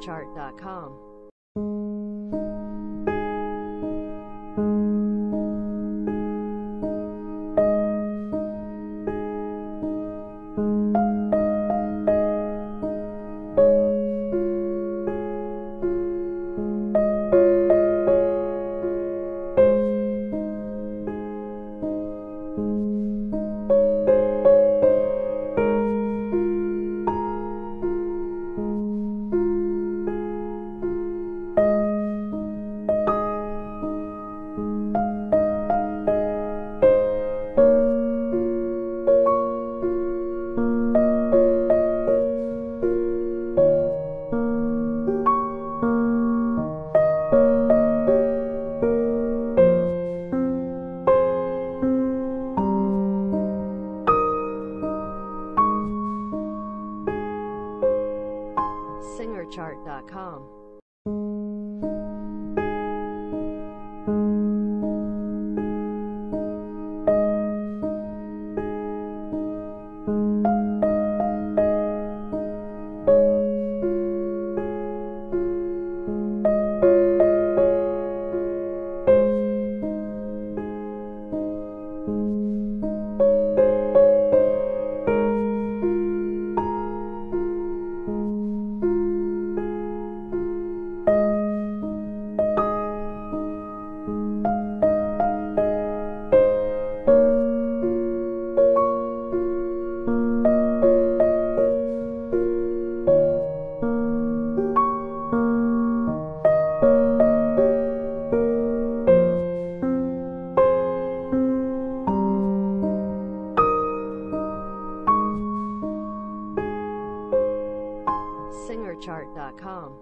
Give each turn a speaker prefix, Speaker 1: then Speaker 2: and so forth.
Speaker 1: Chart.com. chart.com. SingerChart.com